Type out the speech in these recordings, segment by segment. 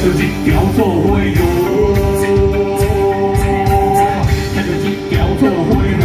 条做花路，看着一条做花路，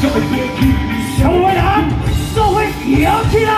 叫我飞起，小伟人，做伙摇起来。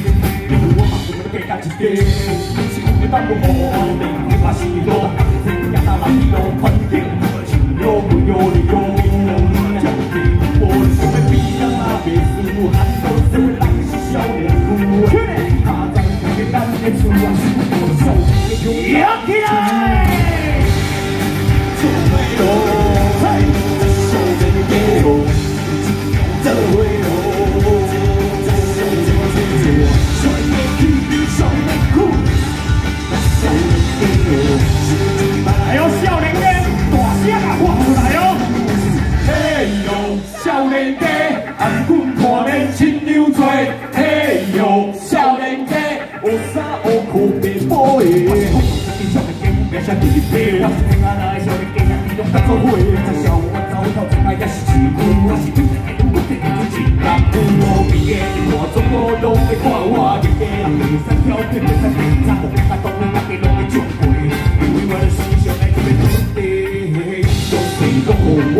我的家己还有少年家，大声啊喊出来哦！嘿哟，少年家，红棍破脸青牛嘴。嘿哟，少年家，学衫学裤别保的。少年家，别想离别，我是听阿来少年家，你拢当作伙。在笑我走头，真爱也是辛苦，我是天天在路过，天天在情人苦。毕业的我总我拢会看我，日日人每三条片，每三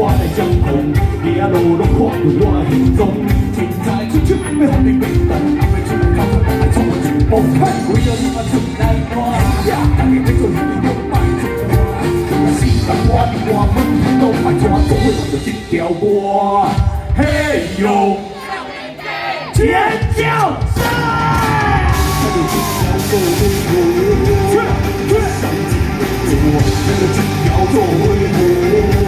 我来掌控，夜路拢看到我行踪，天才出出要予你感动，阿妹出来搞出来冲我一步，嘿，为了你我出来看，大家要做兄弟要拜托我，是当我的我门都拜托，总会有一条歌，嘿哟，尖叫声，这就一条走，我那个金条做挥舞，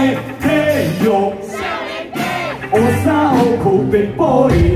青牛嘴。嘿哟，少年家，学衫学裤别保利。